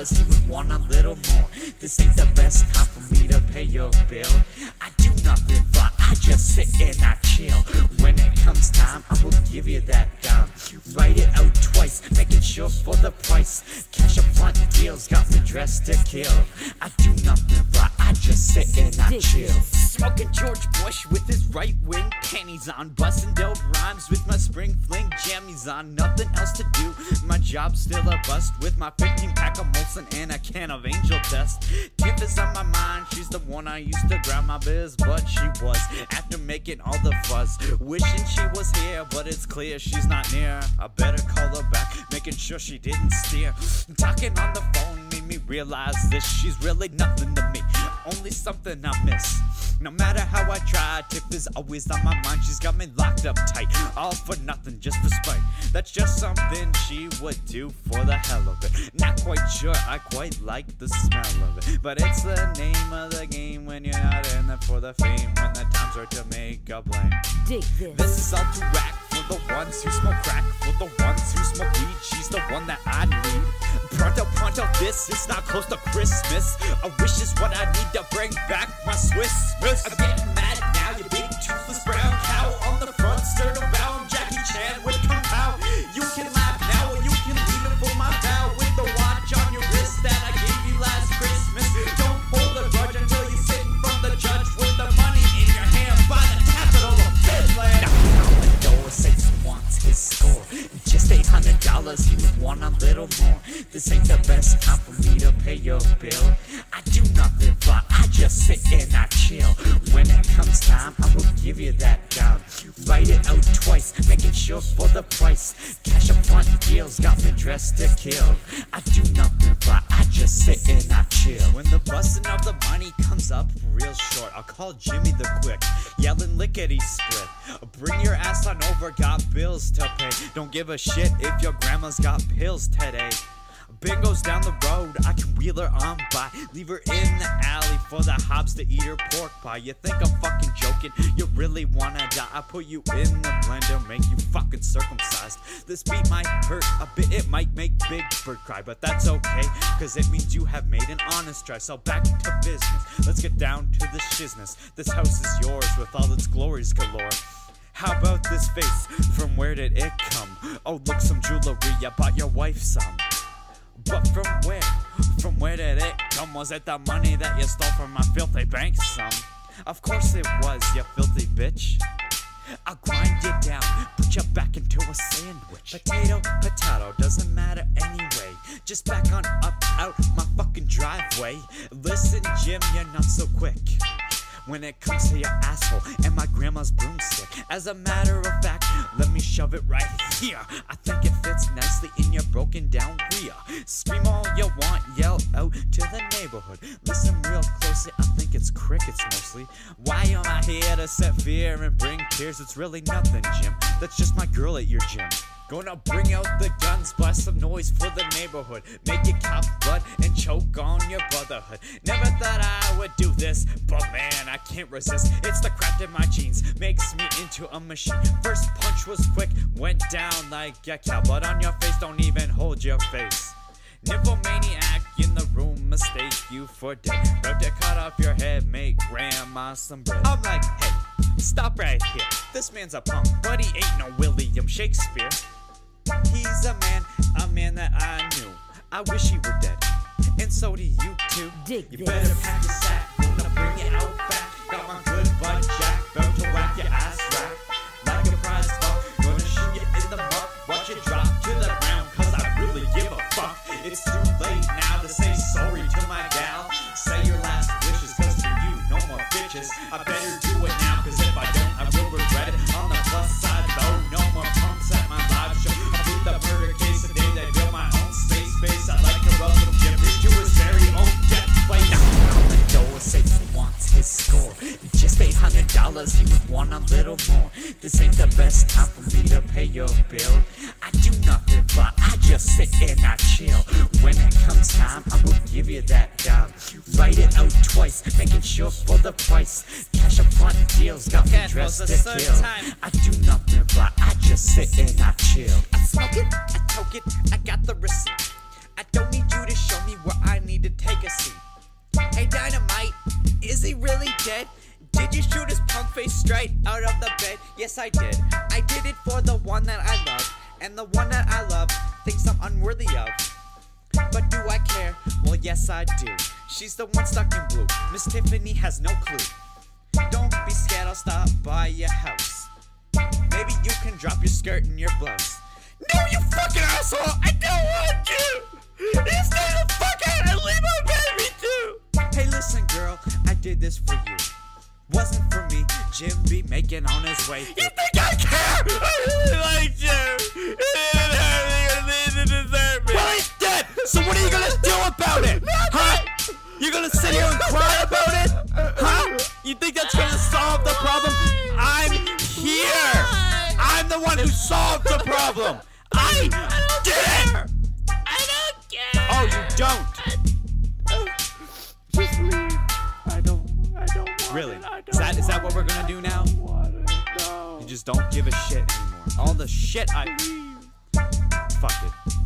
dollars, would want a little more. This ain't the best time for me to pay your bill. I do nothing, but I just sit and I chill. When it comes time, I will give you that dime. Write it out twice, making sure for the price. Cash up front deals got me dressed to kill. I do nothing, but I just sit and I chill. Smoking George Bush with his right wing panties on. Busting dope rhymes with my spring fling jammies on. Nothing else to do. My job's still a bust with my 15 pack of Molson and a can of Angel Dust. Tiff is on my mind. She's the one I used to grab my biz, but she was. After making all the fuzz, wishing she was here, but it's clear she's not near. I better call her back, making sure she didn't steer. Talking on the phone made me realize this. She's really nothing to me, only something I miss. No matter how I try, Tiff is always on my mind. She's got me locked up tight, all for nothing, just for spite. That's just something she would do for the hell of it. Not quite sure I quite like the smell of it, but it's the name of the game when you're not in it for the fame. When the times are to make a blame. Dig this. This is all to rack for the ones who smoke crack, for the ones who smoke weed. She's the one that I need. This is not close to Christmas. A wish is what I need to bring back my Swiss Miss. I'm getting mad now, you big toothless brown cow on the front sternum bound. Jackie Chan dollars, would want a little more. This ain't the best time for me to pay your bill. I do nothing, but I just sit and I chill. When it comes time, I will give you that dime. Write it out twice, making sure for the price. Cash up front deals got me dressed to kill. I do nothing, but just sit and I chill. When the busting of the money comes up real short, I'll call Jimmy the Quick, yelling lickety split. Bring your ass on over, got bills to pay. Don't give a shit if your grandma's got pills today. Bingo's down the road, I can wheel her on by. Leave her in the alley for the hops to eat her pork pie. You think I'm fucking joking? You really wanna die? I put you in the blender, make you fucking circumcised. This beat might hurt a bit, it might make Big Bird cry, but that's okay, cause it means you have made an honest try. So back to business, let's get down to the shizness. This house is yours with all its glories galore. How about this face? From where did it come? Oh, look, some jewelry. I bought your wife some. But from where? From where did it come? Was it the money that you stole from my filthy bank some? Of course it was, you filthy bitch. I'll grind you down, put you back into a sandwich. Potato, potato, doesn't matter anyway. Just back on up out my fucking driveway. Listen, Jim, you're not so quick when it comes to your asshole and my grandma's broomstick. As a matter of fact, let me shove it right here. I think it fits nicely in your broken down rear. Scream all you want, yell out to the neighborhood. Listen real closely, I think it's crickets mostly. Why am I here to set fear and bring tears? It's really nothing, Jim. That's just my girl at your gym. Gonna bring out the guns, blast some noise for the neighborhood. Make you cough blood brotherhood. Never thought I would do this, but man, I can't resist. It's the craft in my jeans, makes me into a machine. First punch was quick, went down like a cow, but on your face, don't even hold your face. Nymphomaniac in the room, mistake you for dead. About to cut off your head, make grandma some bread. I'm like, hey, stop right here. This man's a punk, but he ain't no William Shakespeare. He's a man, a man that I knew. I wish he were dead, and so do you too. Dig you this. better pack your sack, gonna bring it out back. Got my good bud jack, about to whack your ass rack. Like a prize fuck, gonna shoot you in the muck. Watch it drop to the ground, cause I really give a fuck. It's too late now to say sorry to my the best time for me to pay your bill. I do nothing, but I just sit and I chill. When it comes time, I will give you that dime. Write it out twice, making sure for the price. Cash up front deals got me dressed to kill. time. I do nothing, but I just sit and I chill. I smoke it, I toke it, I got the receipt. I don't need you to show me where I need to take a seat. Hey, Dynamite, is he really dead? Did you shoot his face straight out of the bed? Yes, I did. I did it for the one that I love, and the one that I love thinks I'm unworthy of. But do I care? Well, yes, I do. She's the one stuck in blue. Miss Tiffany has no clue. Don't be scared, I'll stop by your house. Maybe you can drop your skirt and your blouse. No, you fucking asshole! I don't want you! You stay the fuck out and leave my baby too! Hey, listen, girl, I did this for you. Wasn't for me, Jim be making on his way. You think I care? I really like Jim. He didn't have anything to deserve me. Well, he's dead. So what are you gonna do about it? Huh? You gonna sit here and cry about it? Huh? You think that's gonna solve the problem? I'm here. I'm the one who solved the problem. I did it. I don't care. Oh, you don't. that what we're gonna do now? You just don't give a shit anymore. All the shit I. Fuck it.